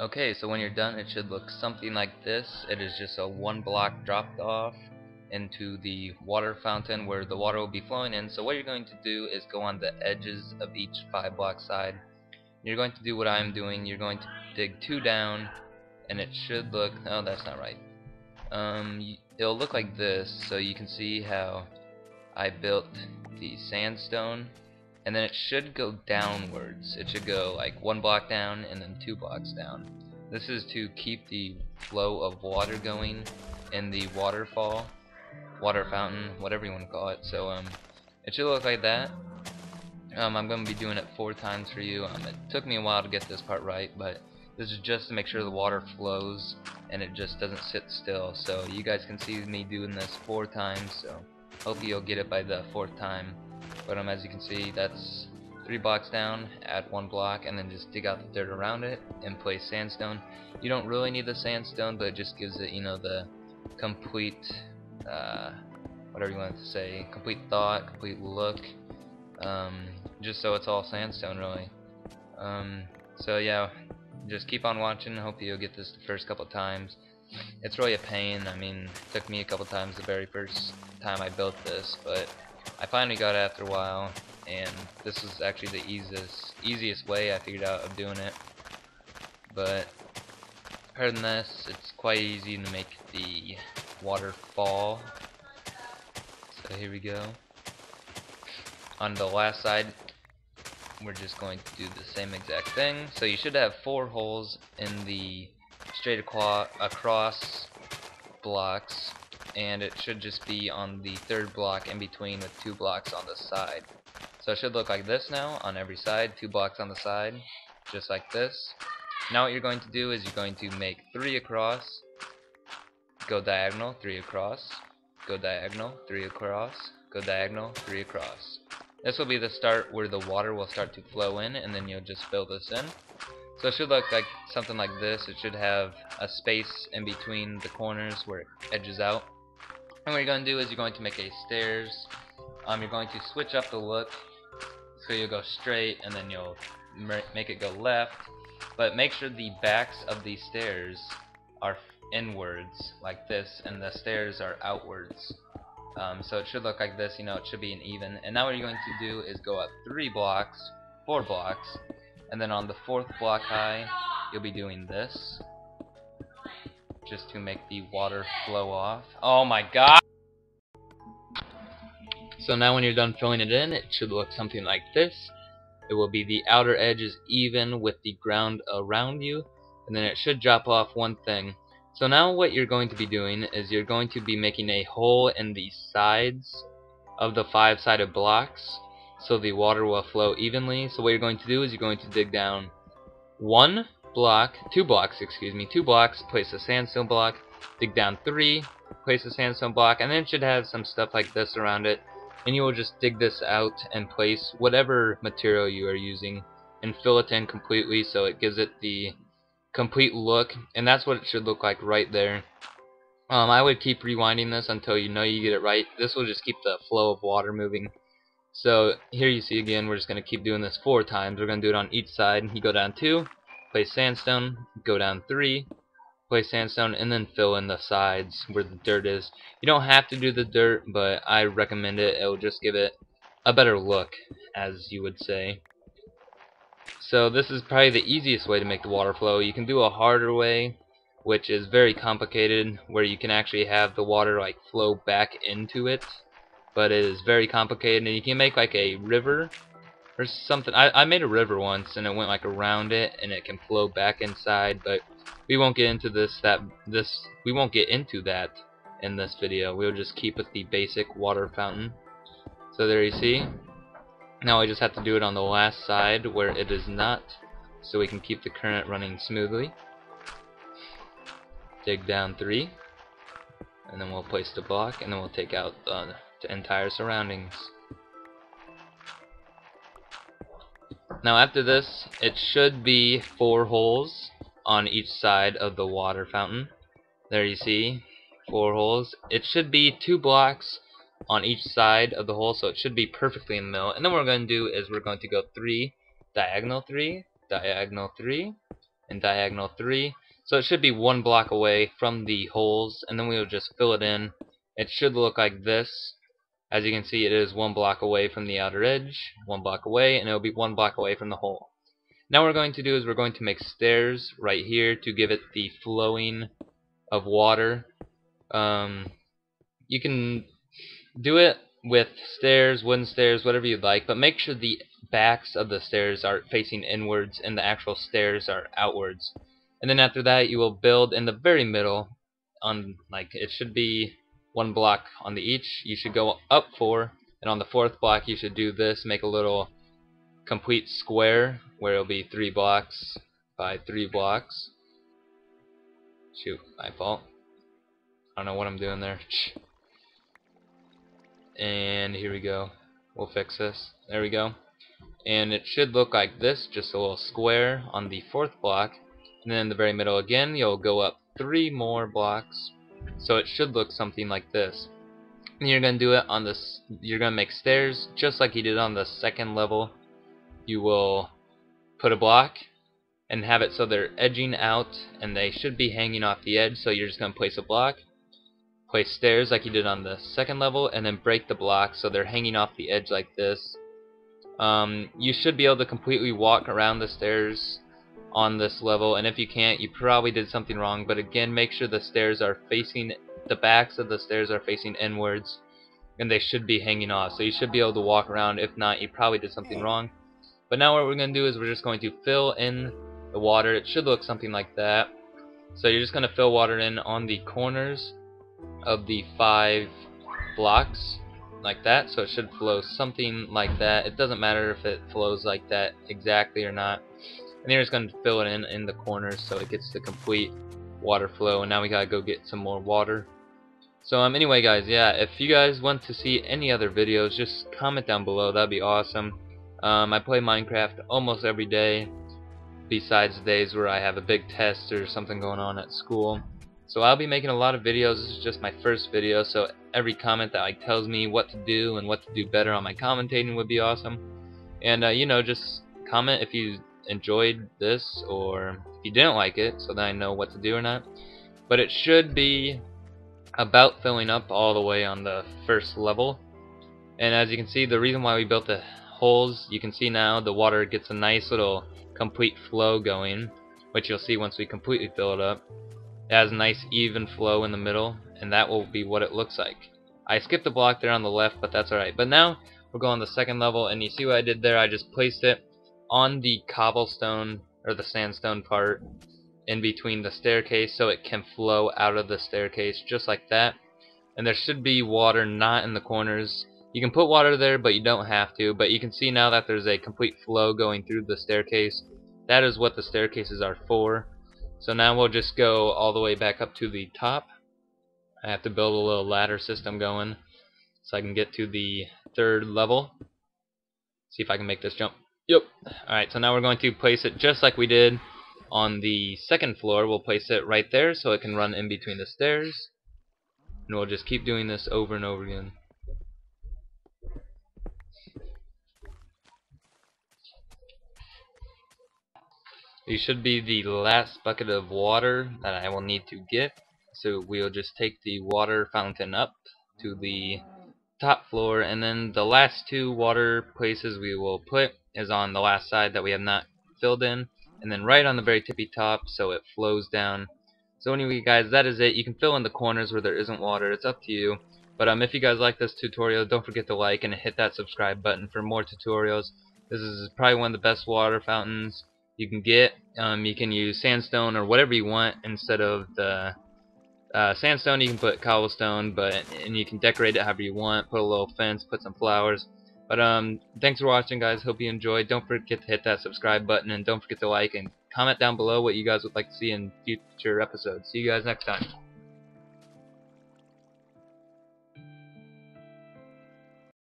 Okay, so when you're done, it should look something like this. It is just a one block dropped off into the water fountain where the water will be flowing in. So what you're going to do is go on the edges of each five block side. You're going to do what I'm doing. You're going to dig two down, and it should look. Oh, that's not right. Um, it'll look like this. So you can see how I built the sandstone and then it should go downwards. It should go like one block down and then two blocks down. This is to keep the flow of water going in the waterfall, water fountain, whatever you want to call it. So um, it should look like that. Um, I'm going to be doing it four times for you. Um, it took me a while to get this part right, but this is just to make sure the water flows and it just doesn't sit still. So you guys can see me doing this four times. So hopefully you'll get it by the fourth time. But um, as you can see, that's three blocks down, add one block, and then just dig out the dirt around it and place sandstone. You don't really need the sandstone, but it just gives it, you know, the complete, uh, whatever you want to say, complete thought, complete look, um, just so it's all sandstone, really. Um, so yeah, just keep on watching. Hope you'll get this the first couple times. It's really a pain. I mean, it took me a couple times the very first time I built this, but I finally got it after a while, and this is actually the easiest easiest way I figured out of doing it. But other than this, it's quite easy to make the water fall. So here we go. On the last side, we're just going to do the same exact thing. So you should have four holes in the straight across blocks and it should just be on the third block in between with two blocks on the side. So it should look like this now on every side, two blocks on the side, just like this. Now what you're going to do is you're going to make three across, go diagonal, three across, go diagonal, three across, go diagonal, three across. This will be the start where the water will start to flow in and then you'll just fill this in. So it should look like something like this. It should have a space in between the corners where it edges out. And what you're going to do is you're going to make a stairs. Um, you're going to switch up the look. So you'll go straight and then you'll make it go left. But make sure the backs of these stairs are inwards like this and the stairs are outwards. Um, so it should look like this, you know, it should be an even. And now what you're going to do is go up three blocks, four blocks, and then on the fourth block high, you'll be doing this just to make the water flow off. Oh my god! So now when you're done filling it in, it should look something like this. It will be the outer edges even with the ground around you, and then it should drop off one thing. So now what you're going to be doing is you're going to be making a hole in the sides of the five-sided blocks so the water will flow evenly. So what you're going to do is you're going to dig down one block, two blocks, excuse me, two blocks, place a sandstone block, dig down three, place a sandstone block, and then it should have some stuff like this around it. And you will just dig this out and place whatever material you are using and fill it in completely so it gives it the complete look. And that's what it should look like right there. Um, I would keep rewinding this until you know you get it right. This will just keep the flow of water moving. So here you see again, we're just going to keep doing this four times. We're going to do it on each side. And you go down two, place sandstone, go down three, place sandstone, and then fill in the sides where the dirt is. You don't have to do the dirt, but I recommend it. It will just give it a better look, as you would say. So this is probably the easiest way to make the water flow. You can do a harder way, which is very complicated, where you can actually have the water like flow back into it. But it is very complicated, and you can make like a river or something. I, I made a river once and it went like around it and it can flow back inside, but we won't get into this that this we won't get into that in this video. We'll just keep with the basic water fountain. So there you see. Now I just have to do it on the last side where it is not so we can keep the current running smoothly. Dig down three and then we'll place the block and then we'll take out the, the entire surroundings. Now after this, it should be four holes on each side of the water fountain. There you see, four holes. It should be two blocks on each side of the hole, so it should be perfectly in the middle. And then what we're going to do is we're going to go three, diagonal three, diagonal three, and diagonal 3 so it should be one block away from the holes and then we'll just fill it in it should look like this as you can see it is one block away from the outer edge one block away and it'll be one block away from the hole now what we're going to do is we're going to make stairs right here to give it the flowing of water um, you can do it with stairs, wooden stairs, whatever you'd like, but make sure the backs of the stairs are facing inwards and the actual stairs are outwards. And then after that you will build in the very middle on like it should be one block on the each. You should go up four and on the fourth block you should do this, make a little complete square where it'll be three blocks by three blocks. Shoot, my fault. I don't know what I'm doing there and here we go we'll fix this there we go and it should look like this just a little square on the fourth block and then in the very middle again you'll go up three more blocks so it should look something like this. And you're gonna do it on this you're gonna make stairs just like you did on the second level. You will put a block and have it so they're edging out and they should be hanging off the edge. So you're just gonna place a block place stairs like you did on the second level and then break the block so they're hanging off the edge like this. Um, you should be able to completely walk around the stairs on this level and if you can't you probably did something wrong but again make sure the stairs are facing the backs of the stairs are facing inwards and they should be hanging off so you should be able to walk around. If not you probably did something wrong. But now what we're going to do is we're just going to fill in the water. It should look something like that. So you're just going to fill water in on the corners of the five blocks like that so it should flow something like that. It doesn't matter if it flows like that exactly or not and just going to fill it in in the corners so it gets the complete water flow. And now we gotta go get some more water. So um anyway guys yeah if you guys want to see any other videos just comment down below. That'd be awesome. Um, I play Minecraft almost every day besides days where I have a big test or something going on at school. So I'll be making a lot of videos. This is just my first video, so every comment that like tells me what to do and what to do better on my commentating would be awesome. And uh, you know, just comment if you enjoyed this or if you didn't like it, so that I know what to do or not. But it should be about filling up all the way on the first level. And as you can see, the reason why we built the holes, you can see now the water gets a nice little complete flow going, which you'll see once we completely fill it up. It has a nice even flow in the middle, and that will be what it looks like. I skipped a block there on the left, but that's alright. But now, we're going on the second level, and you see what I did there? I just placed it on the cobblestone, or the sandstone part, in between the staircase, so it can flow out of the staircase, just like that. And there should be water not in the corners. You can put water there, but you don't have to. But you can see now that there's a complete flow going through the staircase. That is what the staircases are for. So now we'll just go all the way back up to the top. I have to build a little ladder system going so I can get to the third level. See if I can make this jump. Yep. Alright, so now we're going to place it just like we did on the second floor. We'll place it right there so it can run in between the stairs. And we'll just keep doing this over and over again. These should be the last bucket of water that I will need to get. So we'll just take the water fountain up to the top floor and then the last two water places we will put is on the last side that we have not filled in and then right on the very tippy top so it flows down. So anyway guys that is it. You can fill in the corners where there isn't water. It's up to you. But um, if you guys like this tutorial don't forget to like and hit that subscribe button for more tutorials. This is probably one of the best water fountains you can get. Um, you can use sandstone or whatever you want instead of the uh, sandstone. You can put cobblestone, but and you can decorate it however you want. Put a little fence, put some flowers. But um, thanks for watching, guys. Hope you enjoyed. Don't forget to hit that subscribe button and don't forget to like and comment down below what you guys would like to see in future episodes. See you guys next time.